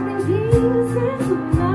me dizer tudo.